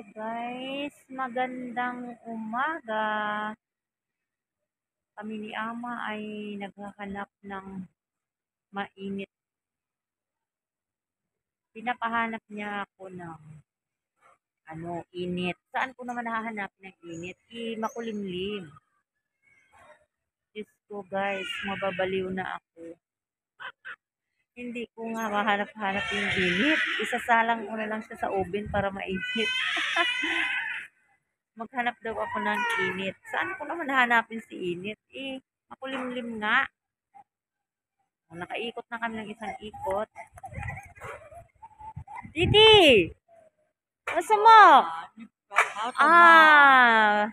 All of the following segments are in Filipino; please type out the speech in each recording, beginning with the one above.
guys, magandang umaga. Kami ni Ama ay naghahanap ng mainit. Pinapahanap niya ako ng ano, init. Saan ko naman hahanapin ng init? I makulimlim. Diyos ko guys, mababaliw na ako. Hindi ko nga mahanap-hanap yung init. Isasalang ko na lang siya sa oven para mainit. Maghanap daw ako ng init. Saan ko naman hanapin si init? Eh, makulimlim nga. O, nakaikot na kami ng isang ikot. Titi! Asa mo? Ah!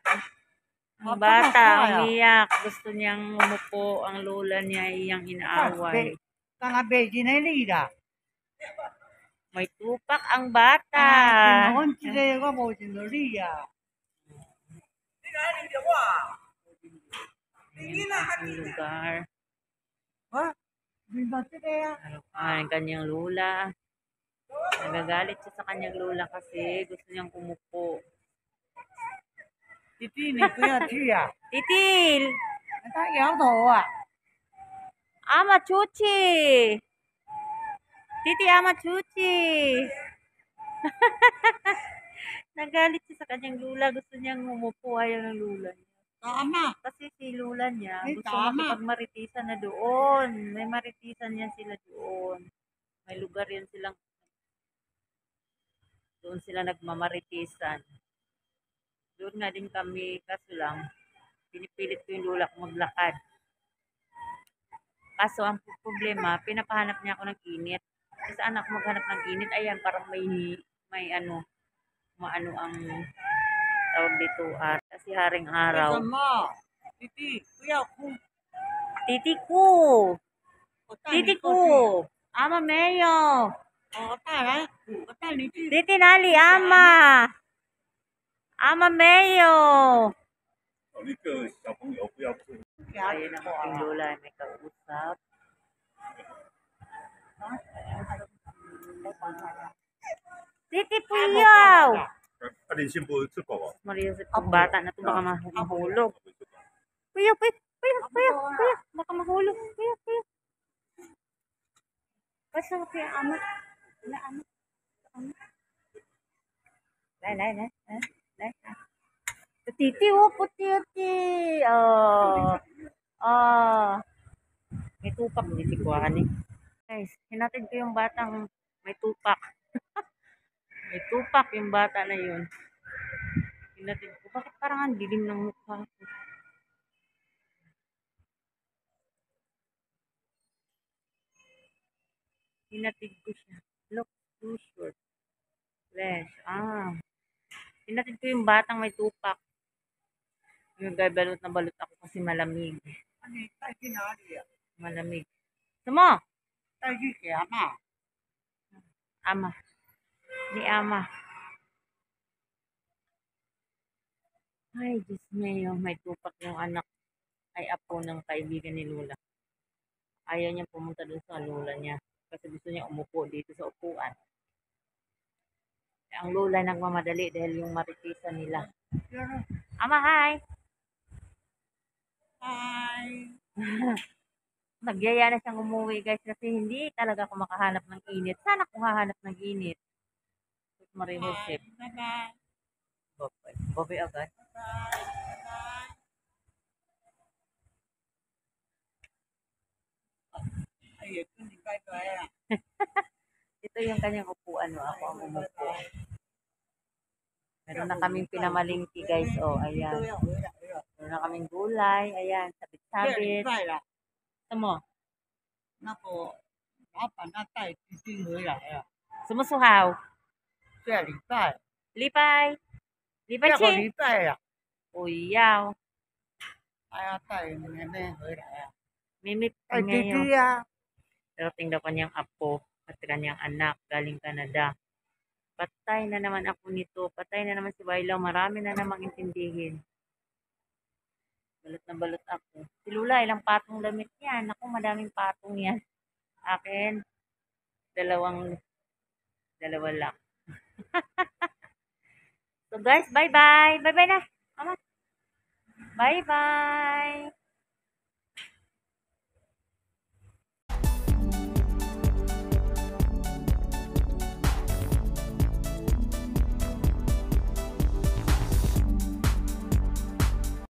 Ang bata, umiyak. Gusto niyang umupo. Ang lola niya iyang inaaway. Tanga beji na nila. May tupak ang bata. Noon sila yung mo ang lugar. Ha? Ang kanyang lula. Nagagalit siya sa kanyang lula kasi gusto niyang umupo. Titi ni kuya tiya. Titil! Ata yang to ah. Ama chuchi! Titi, ama chuchi! Nagalit siya sa kanyang lula. Gusto niyang umupo. Ayaw ng lula niya. Tama. Kasi si lula niya, Ay, gusto tama. makipagmaritisan na doon. May maritisan yan sila doon. May lugar yan silang doon sila nagmamaritisan. Doon nga din kami, kaso lang, pinipilit ko yung lula ko maglakad. Kaso ang problema, pinapahanap niya ako ng init. Kasi anak maghanap ng init, ayan, parang may, may ano, maano ang tawag dito, ah, at kasi haring araw. Sama, titi, kuya ko. Titi ko. Titi ko. Ama Mayo. Titi Nali, ama. Ama Mayo. Ayun ang aking lola, may kausap masarap. Titi Puyaw! Alisin po ito po. Maria, ang bata na ito, baka mahulog. Puyaw, puyaw, puyaw, puyaw, puyaw, baka mahulog. Puyaw, puyaw. Basta ko kaya ama. Na ama. Lai, lai, lai. Lai, lai. Titi, oh, puti, puti. Oh. Oh. May tupak. Hindi sikuhan eh. Guys, hinatid ko yung batang may tupak. may tupak yung bata na yun. Hinatid ko. Bakit parang ang dilim ng mukha ko? Hinatid ko siya. Look, too short. Flesh. Ah. Hinatid ko yung batang may tupak. Yung guy, balot na balot ako kasi malamig. Ani tayo na niya. Malamig. Sumo! Tayo kaya ma. Ama. Ni Ama. Ay, Diyos niya may tupak yung anak ay apo ng kaibigan ni Lula. Ayaw niya pumunta doon sa Lula niya kasi gusto niya umupo dito sa upuan. Ang Lula nagmamadali dahil yung maritisan nila. Ama, hi! ay. Nagyaya na siyang umuwi guys kasi hindi talaga ako makahanap ng init. Sana ako hahanap ng init. Marie Josep. Bye-bye. Babay. Babay agad. Ay, ito ni bye-bye ah. Ito yung kanyang upuan. No? Ako ang umupo. Meron na kaming pinamalingki guys. Oh, ayan. Ito. Meron na kaming gulay. Ayan. Sabit-sabit. Bye lah. Ito mo. Nako. Apa na tayo? Titi wala. ya. Sumusuhaw. Kaya lipay. Lipay. Lipay Kaya ko chi. lipay ah. Uyaw. Kaya tayo nene wala. ya. Mimip Ay, ngayon. titi ah. Darating daw kanyang apo at kanyang anak galing Canada. Patay na naman ako nito. Patay na naman si Wailaw. Marami na namang intindihin. Balot na balot ako. Si Lula, ilang patong damit yan. Ako, madaming patong yan. Akin, dalawang, dalawa lang. So guys, bye-bye. Bye-bye na. Mama. Bye-bye.